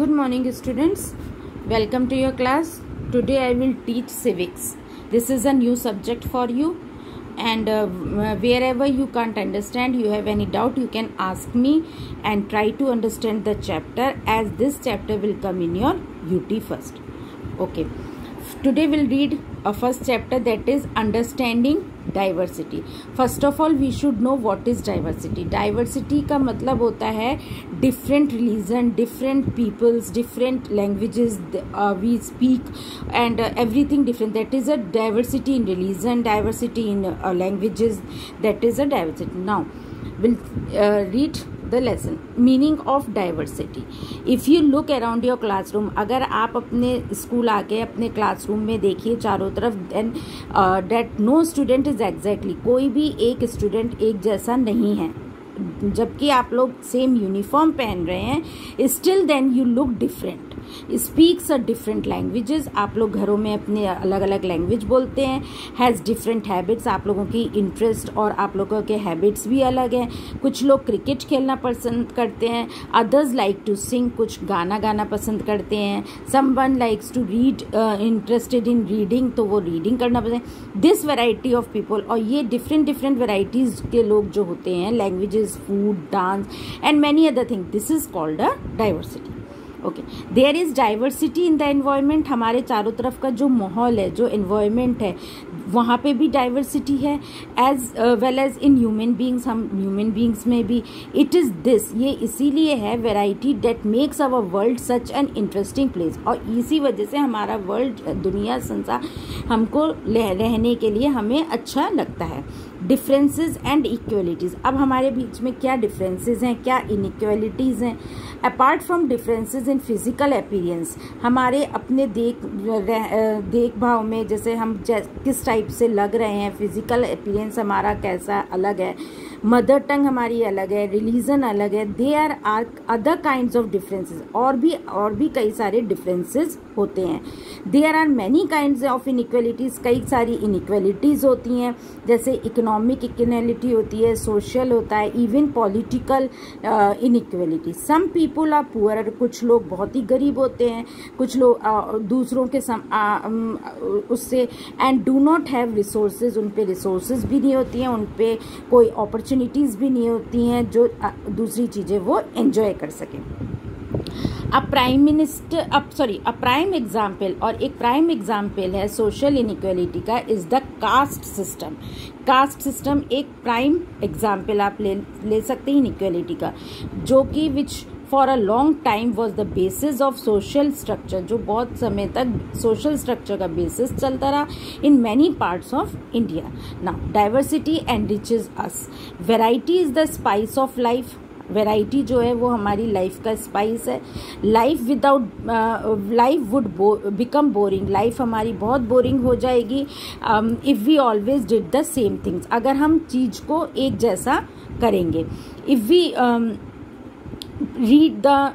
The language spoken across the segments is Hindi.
Good morning, students. Welcome to your class. Today I will teach civics. This is a new subject for you, and uh, wherever you can't understand, you have any doubt, you can ask me and try to understand the chapter as this chapter will come in your UT first. Okay. Today we'll read a first chapter that is understanding diversity first of all we should know what is diversity diversity का मतलब होता है different religion different peoples different languages we speak and everything different that is a diversity in religion diversity in languages that is a diversity now will read the lesson meaning of diversity if you look around your classroom अगर आप अपने स्कूल आके अपने क्लासरूम में देखिए चारों तरफ़ then that no student is exactly कोई भी एक स्टूडेंट एक जैसा नहीं है. जबकि आप लोग सेम यूनिफॉर्म पहन रहे हैं still then you look different speaks a different languages आप लोग घरों में अपने अलग अलग लैंग्वेज बोलते हैं हैज़ डिफरेंट हैबिट्स आप लोगों की इंटरेस्ट और आप लोगों के हैबिट्स भी अलग हैं. कुछ लोग क्रिकेट खेलना पसंद करते हैं अदर्स लाइक टू सिंग कुछ गाना गाना पसंद करते हैं. Someone likes to read interested in reading तो वो रीडिंग करना पसंद दिस वेराइटी ऑफ़ पीपल और ये डिफरेंट डिफरेंट वेराइटीज़ के लोग जो होते हैं languages food dance and many other thing this is called a diversity okay there is diversity in the environment हमारे चारों तरफ़ का जो माहौल है, जो एनवायरमेंट है, वहाँ पे भी डाइवर्सिटी है. As well as in human beings हम ह्यूमन बींग्स में भी इट इज़ दिस ये इसीलिए है variety that makes our world such an interesting place और इसी वजह से हमारा वर्ल्ड दुनिया, संसार हमको रहने के लिए हमें अच्छा लगता है. डिफरेंसेस एंड इक्वलिटीज़ अब हमारे बीच में क्या डिफरेंसेस हैं, क्या इनक्वलिटीज़ हैं? Apart from differences in physical appearance हमारे अपने देख देखभाव में जैसे हम किस टाइप से लग रहे हैं फ़िज़िकल अपीरियंस हमारा कैसा अलग है? मदर टंग हमारी अलग है रिलीजन अलग है they are are other kind of differences और भी और भी कई सारे डिफरेंसेस होते हैं. There are many kind of inequalities कई सारी इनक्वलिटीज होती हैं. जैसे इकोनॉमिक इक्वलिटी होती है सोशल होता है even political inequality some people are poor कुछ लोग बहुत ही गरीब होते हैं कुछ लोग uh, दूसरों के सम, uh, um, उससे and do not have resources उन पे रिसोर्सेज भी नहीं होती हैं उन पे कोई अपॉर्चुनिटीज़ भी नहीं होती हैं जो uh, दूसरी चीज़ें वो एंजॉय कर सकें। अ प्राइम मिनिस्टर अब सॉरी अ प्राइम एग्ज़ाम्पल और एक प्राइम एग्ज़ाम्पल है सोशल इनक्वलिटी का is the caste system caste system एक प्राइम एग्ज़ाम्पल आप ले ले सकते हैं इनक्वलिटी का, जो कि which for a long time was the basis of social structure जो बहुत समय तक सोशल स्ट्रक्चर का बेसिस चलता रहा in many parts of India now diversity and riches us variety is the spice of life variety जो है वो हमारी लाइफ का स्पाइस है। Life without life would become boring life हमारी बहुत बोरिंग हो जाएगी। If we always did the same things अगर हम चीज़ को एक जैसा करेंगे। If we read the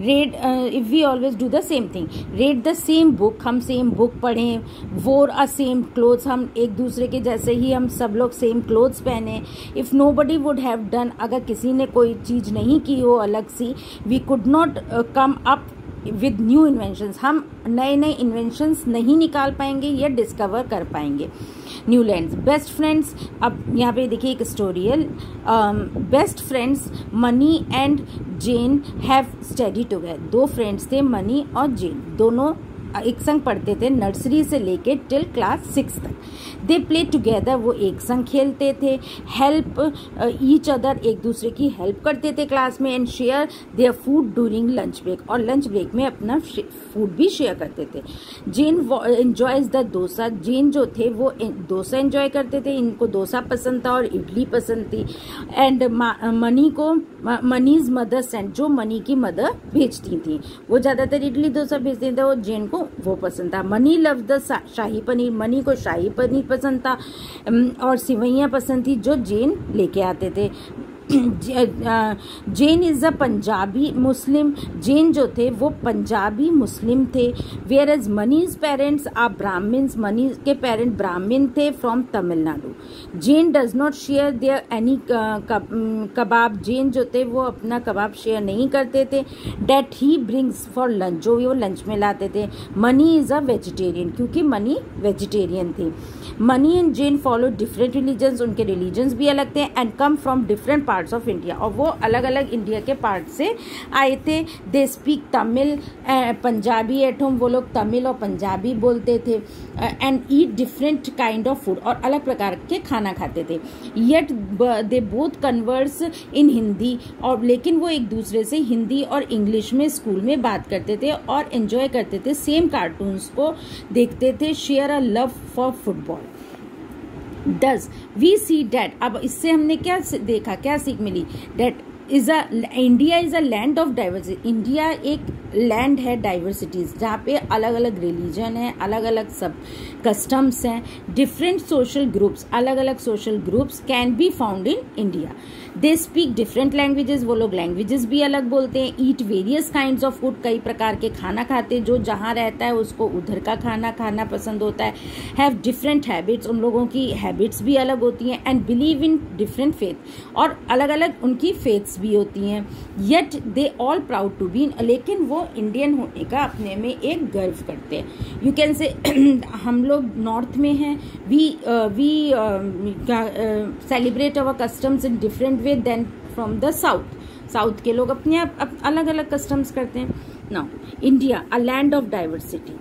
read if we always do the same thing read the same book हम सेम बुक पढ़ें वोर अ सेम क्लोथ्स हम एक दूसरे के जैसे ही हम सब लोग सेम क्लोथ्स पहने। If nobody would have done अगर किसी ने कोई चीज़ नहीं की हो अलग सी we could not come up with new inventions हम नए नए इन्वेंशंस नहीं निकाल पाएँगे या डिस्कवर कर पाएँगे। न्यू लैंड बेस्ट फ्रेंड्स अब यहाँ पे देखिए एक स्टोरी है। Best friends Mani and Jane have study together दो फ्रेंड्स थे मनी और जेन दोनों एक संग पढ़ते थे, नर्सरी से लेके टिल क्लास सिक्स तक। दे प्ले टुगेदर वो एक संग खेलते थे। हेल्प ईच अदर एक दूसरे की हेल्प करते थे क्लास में and share their food during lunch break और लंच ब्रेक में अपना फ़ूड भी शेयर करते थे। Jane enjoys the dosa Jane जो थे, वो डोसा एंजॉय करते थे। इनको डोसा पसंद था और इडली पसंद थी। एंड मनी को मनीज मदर सेंड जो मनी की मदर भेजती थी। वो ज़्यादातर इडली डोसा भेजते थे और जेन को वो पसंद था। Mani love the shahi paneer. Money को शाही पनीर पसंद था। और सिवैयाँ पसंद थी जो जेन लेके आते थे। Jane is a Punjabi Muslim, Jane जो थे वो पंजाबी मुस्लिम थे। Where as Mani's parents are Brahmins Mani के पेरेंट ब्राह्मण थे from Tamil Nadu Jane does not share their any kebab Jane जो थे वो अपना कबाब शेयर नहीं करते थे। That he brings for lunch जो वो लंच में लाते थे। मनी इज़ अ वेजिटेरियन क्योंकि मनी वेजिटेरियन थे। Mani and Jane follow different religions उनके रिलीजन्स भी अलग थे and come from different parts of India और वो अलग अलग इंडिया के पार्ट से आए थे। They speak Tamil Punjabi at home वो लोग तमिल और पंजाबी बोलते थे and eat different kind of food और अलग प्रकार के खाना खाते थे। Yet they both converse in Hindi और लेकिन वो एक दूसरे से हिंदी और इंग्लिश में स्कूल में बात करते थे और इन्जॉय करते थे। सेम कार्टून्स को देखते थे। Share a love for football thus we see that अब इससे हमने क्या देखा, क्या सीख मिली? That is a India is a land of diversity India एक लैंड है डाइवर्सिटीज जहाँ पे अलग अलग रिलीजन है अलग अलग सब कस्टम्स हैं डिफरेंट सोशल ग्रुप्स अलग अलग social groups can be found in India they speak different languages वो लोग लैंग्वेजेस भी अलग बोलते हैं eat various kind of food कई प्रकार के खाना खाते हैं, जो जहाँ रहता है उसको उधर का खाना खाना पसंद होता है। हैव डिफरेंट हैबिट्स उन लोगों की हैबिट्स भी अलग होती हैं and believe in different faith और अलग अलग उनकी फेथ्स भी होती हैं yet they all proud to be लेकिन वो इंडियन होने का अपने में एक गर्व करते हैं। यू कैन से हम लोग नॉर्थ में हैं। We we celebrate our customs in different way then from the south south के लोग अपने आप अलग अलग कस्टम्स करते हैं। Now India a land of diversity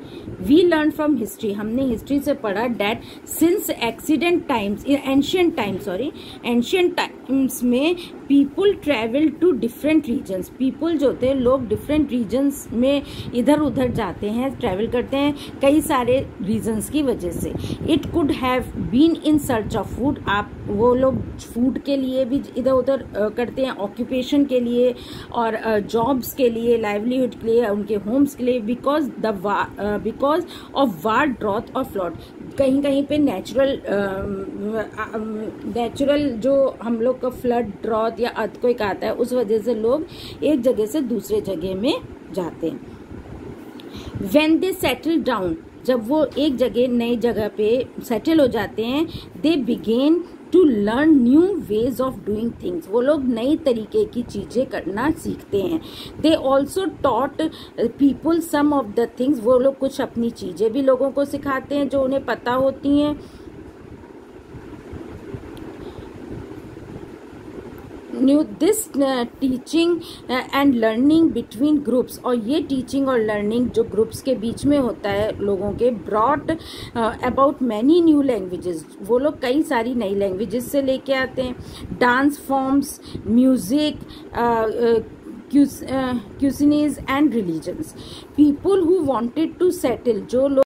we learn from history हमने हिस्ट्री से पढ़ा that since accident times ancient times sorry ancient times में people travel to different regions people जो होते हैं, लोग डिफरेंट रीजन्स में इधर उधर जाते हैं ट्रेवल करते हैं, कई सारे रीजन्स की वजह से। It could have been in search of food आप वो लोग फ़ूड के लिए भी इधर उधर करते हैं ऑक्यूपेशन के लिए और जॉब्स के लिए लाइवलीहुड के लिए, उनके होम्स के लिए because the because of war drought और फ्लॉट कहीं कहीं पे नेचुरल नेचुरल जो हम लोग का फ्लड ड्रॉथ या अर्थ अर्थक्वेक आता है, उस वजह से लोग एक जगह से दूसरे जगह में जाते हैं। वेन दे सेटल डाउन जब वो एक जगह नई जगह पे सेटल हो जाते हैं they begin to learn new ways of doing things वो लोग नए तरीके की चीज़ें करना सीखते हैं। They also taught people some of the things वो लोग कुछ अपनी चीज़ें भी लोगों को सिखाते हैं जो उन्हें पता होती हैं। New this teaching and learning between groups और ये टीचिंग और लर्निंग जो ग्रुप्स के बीच में होता है लोगों के brought about many new languages वो लोग कई सारी नई लैंग्वेजेस से लेके आते हैं. Dance forms music cuisines and religions people who wanted to settle जो लोग